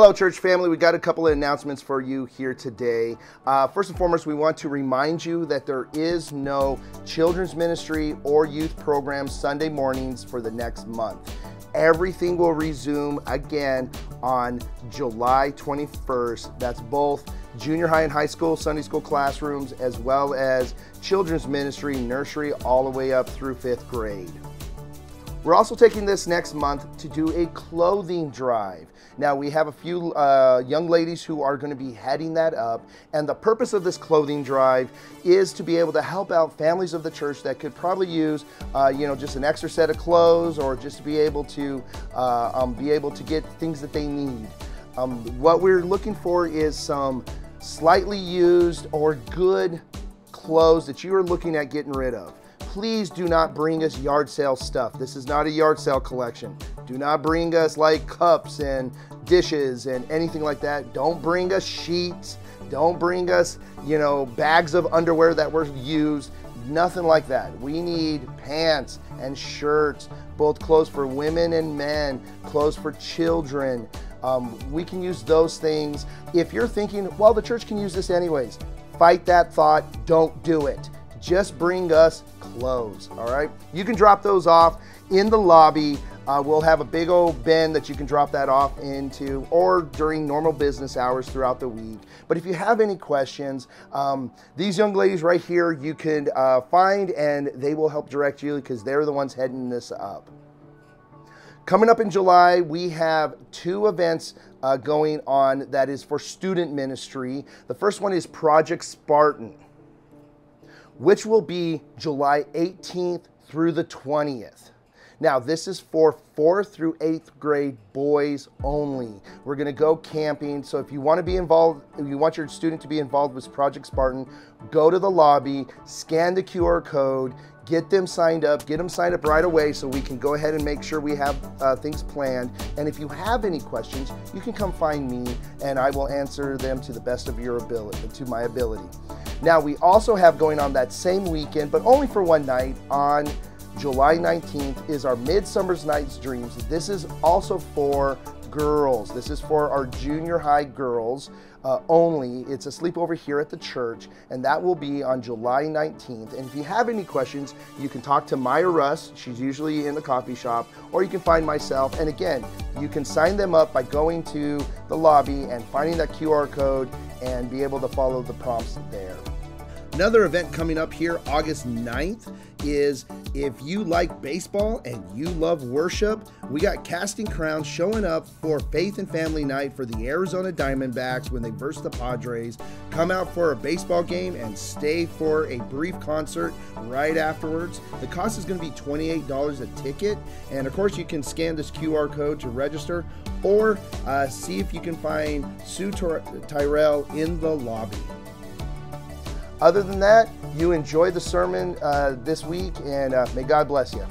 Hello, church family. We got a couple of announcements for you here today. Uh, first and foremost, we want to remind you that there is no children's ministry or youth program Sunday mornings for the next month. Everything will resume again on July 21st. That's both junior high and high school Sunday school classrooms, as well as children's ministry, nursery, all the way up through fifth grade. We're also taking this next month to do a clothing drive. Now, we have a few uh, young ladies who are going to be heading that up, and the purpose of this clothing drive is to be able to help out families of the church that could probably use, uh, you know, just an extra set of clothes or just to be able to uh, um, be able to get things that they need. Um, what we're looking for is some slightly used or good clothes that you are looking at getting rid of please do not bring us yard sale stuff. This is not a yard sale collection. Do not bring us like cups and dishes and anything like that. Don't bring us sheets. Don't bring us, you know, bags of underwear that were used. Nothing like that. We need pants and shirts, both clothes for women and men, clothes for children. Um, we can use those things. If you're thinking, well, the church can use this anyways, fight that thought. Don't do it just bring us clothes, all right? You can drop those off in the lobby. Uh, we'll have a big old bin that you can drop that off into or during normal business hours throughout the week. But if you have any questions, um, these young ladies right here you can uh, find and they will help direct you because they're the ones heading this up. Coming up in July, we have two events uh, going on that is for student ministry. The first one is Project Spartan which will be July 18th through the 20th. Now, this is for fourth through eighth grade boys only. We're gonna go camping. So if you wanna be involved, if you want your student to be involved with Project Spartan, go to the lobby, scan the QR code, get them signed up, get them signed up right away so we can go ahead and make sure we have uh, things planned. And if you have any questions, you can come find me and I will answer them to the best of your ability, to my ability. Now, we also have going on that same weekend, but only for one night, on July 19th, is our Midsummer's Night's Dreams. This is also for girls. This is for our junior high girls uh, only. It's a sleepover here at the church, and that will be on July 19th. And if you have any questions, you can talk to Maya Russ. She's usually in the coffee shop, or you can find myself. And again, you can sign them up by going to the lobby and finding that QR code and be able to follow the prompts there. Another event coming up here August 9th is if you like baseball and you love worship, we got Casting Crowns showing up for Faith and Family Night for the Arizona Diamondbacks when they verse the Padres. Come out for a baseball game and stay for a brief concert right afterwards. The cost is going to be $28 a ticket. And of course, you can scan this QR code to register or uh, see if you can find Sue Tyrell in the lobby. Other than that, you enjoy the sermon uh, this week, and uh, may God bless you.